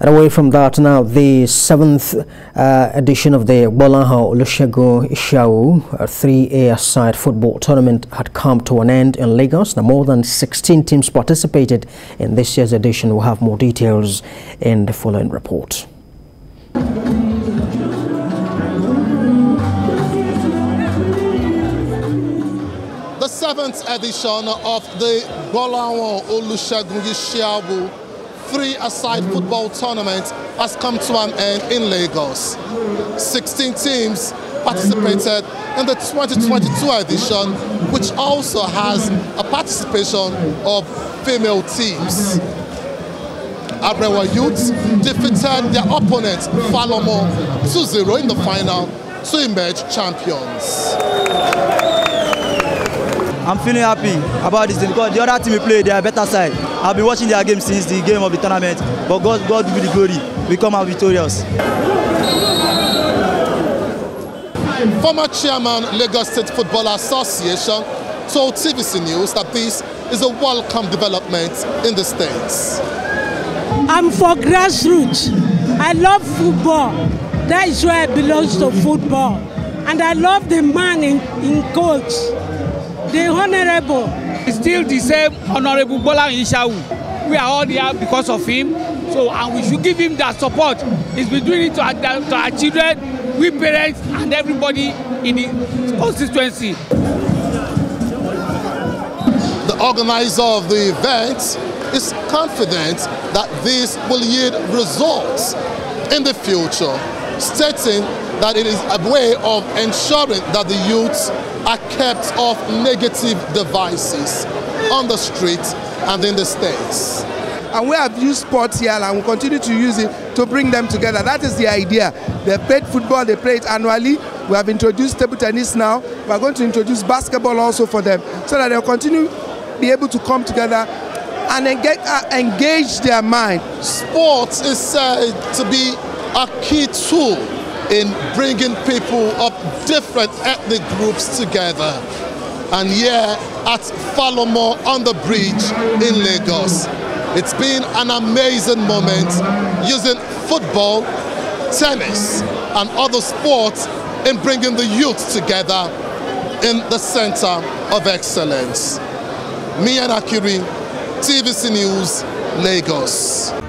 And away from that now, the seventh uh, edition of the Gbolahan Olusegun Yishawu 3A side football tournament had come to an end in Lagos. Now, more than 16 teams participated in this year's edition. We'll have more details in the following report. The seventh edition of the Gbolahan Olusegun Yishawu three-a-side football tournament has come to an end in Lagos. 16 teams participated in the 2022 edition, which also has a participation of female teams. Arewa Youth defeated their opponent Falomo 2-0 in the final to emerge champions. I'm feeling happy about this because the other team we play, they are better side. I've been watching their game since the game of the tournament, but God, God will be the glory. We come out victorious. Former chairman Lagos State Football Association told TVC News that this is a welcome development in the States. I'm for grassroots. I love football. That is why I belong to football. And I love the man in, in coach, the honorable. It's still the same honorable Bola Ishawu. We are all here because of him. So, and we should give him that support. He's been doing it to our, to our children, we parents, and everybody in the constituency. The organizer of the event is confident that this will yield results in the future, stating that it is a way of ensuring that the youths are kept off negative devices on the street and in the states. And we have used sports here and we continue to use it to bring them together. That is the idea. They played football, they play it annually. We have introduced table tennis now. We are going to introduce basketball also for them so that they'll continue be able to come together and engage, uh, engage their mind. Sports is said to be a key tool in bringing people of different ethnic groups together. And here at Falomo on the bridge in Lagos, it's been an amazing moment using football, tennis, and other sports in bringing the youth together in the center of excellence. Mian Akiri, TVC News, Lagos.